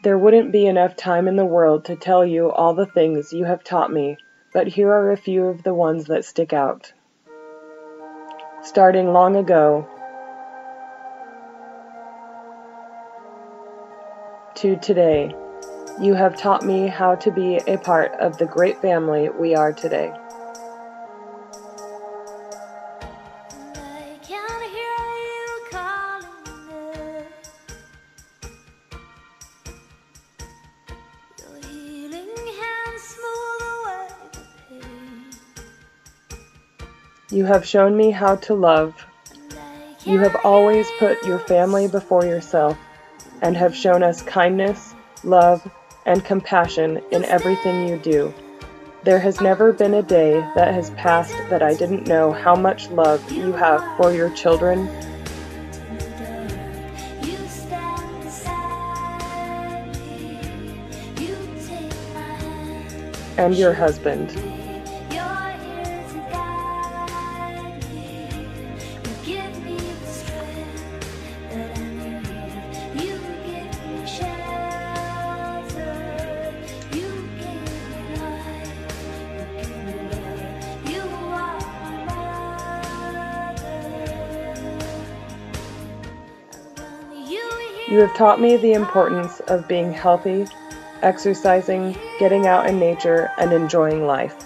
There wouldn't be enough time in the world to tell you all the things you have taught me, but here are a few of the ones that stick out. Starting long ago to today, you have taught me how to be a part of the great family we are today. You have shown me how to love. You have always put your family before yourself and have shown us kindness, love, and compassion in everything you do. There has never been a day that has passed that I didn't know how much love you have for your children and your husband. You have taught me the importance of being healthy, exercising, getting out in nature, and enjoying life.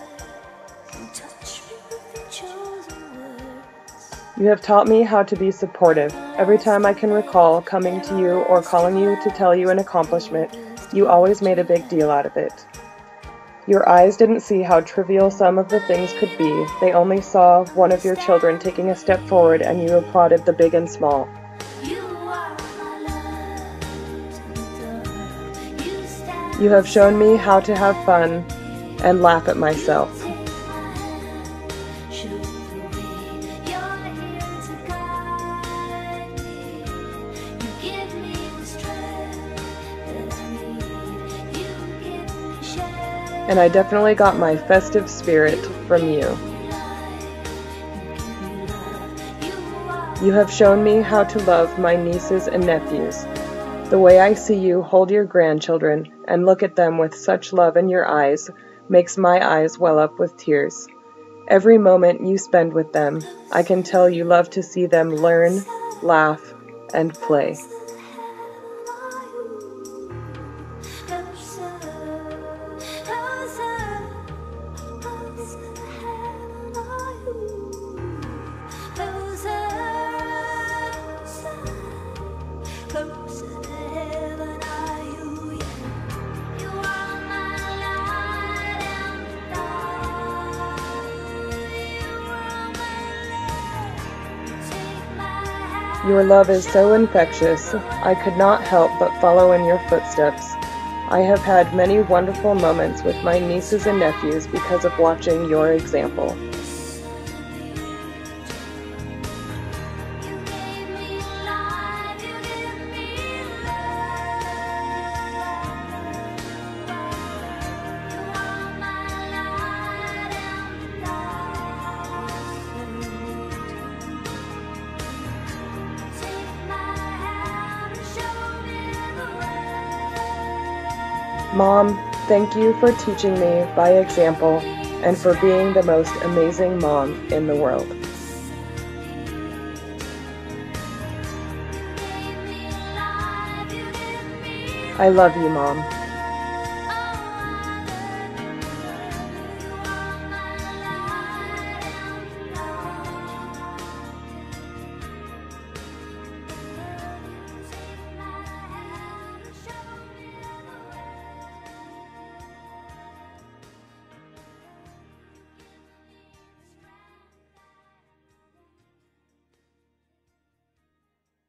You have taught me how to be supportive. Every time I can recall coming to you or calling you to tell you an accomplishment, you always made a big deal out of it. Your eyes didn't see how trivial some of the things could be, they only saw one of your children taking a step forward and you applauded the big and small. You have shown me how to have fun and laugh at myself. And I definitely got my festive spirit from you. You have shown me how to love my nieces and nephews. The way I see you hold your grandchildren and look at them with such love in your eyes makes my eyes well up with tears. Every moment you spend with them, I can tell you love to see them learn, laugh, and play. Your love is so infectious, I could not help but follow in your footsteps. I have had many wonderful moments with my nieces and nephews because of watching your example. Mom, thank you for teaching me by example and for being the most amazing mom in the world. I love you, Mom.